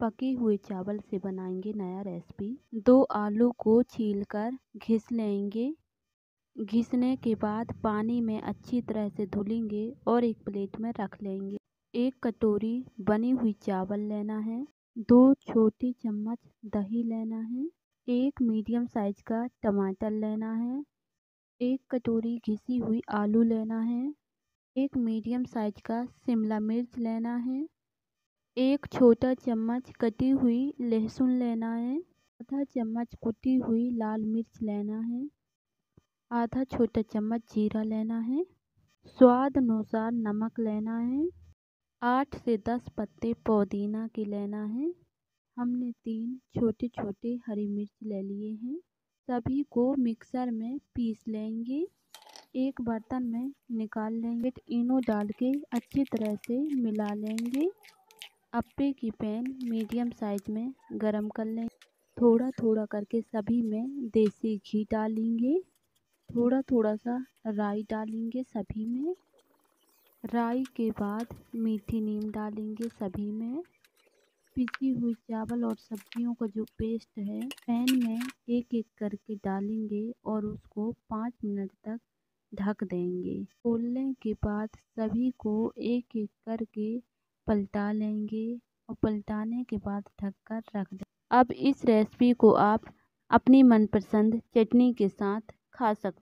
पके हुए चावल से बनाएँगे नया रेसिपी दो आलू को छीलकर घिस लेंगे। घिसने के बाद पानी में अच्छी तरह से धुलेंगे और एक प्लेट में रख लेंगे। एक कटोरी बनी हुई चावल लेना है। दो छोटी चम्मच दही लेना है। एक मीडियम साइज़ का टमाटर लेना है। एक कटोरी घिसी हुई आलू लेना है। एक मीडियम साइज़ का शिमला मिर्च लेना है। एक छोटा चम्मच कटी हुई लहसुन लेना है, आधा चम्मच कुटी हुई लाल मिर्च लेना है, आधा छोटा चम्मच जीरा लेना है, स्वाद अनुसार नमक लेना है, आठ से दस पत्ते पुदीना के लेना है। हमने तीन छोटे छोटे हरी मिर्च ले लिए हैं। सभी को मिक्सर में पीस लेंगे। एक बर्तन में निकाल लेंगे। इनो डाल के अच्छी तरह से मिला लेंगे। अप्पे की पैन मीडियम साइज़ में गरम कर लें। थोड़ा थोड़ा करके सभी में देसी घी डालेंगे। थोड़ा थोड़ा सा राई डालेंगे सभी में। राई के बाद मीठी नीम डालेंगे सभी में। पिसी हुई चावल और सब्जियों का जो पेस्ट है, पैन में एक एक करके डालेंगे और उसको पाँच मिनट तक ढक देंगे। खोलने के बाद सभी को एक एक करके पलटा लेंगे और पलटाने के बाद ढक कर रख दें। अब इस रेसिपी को आप अपनी मनपसंद चटनी के साथ खा सकते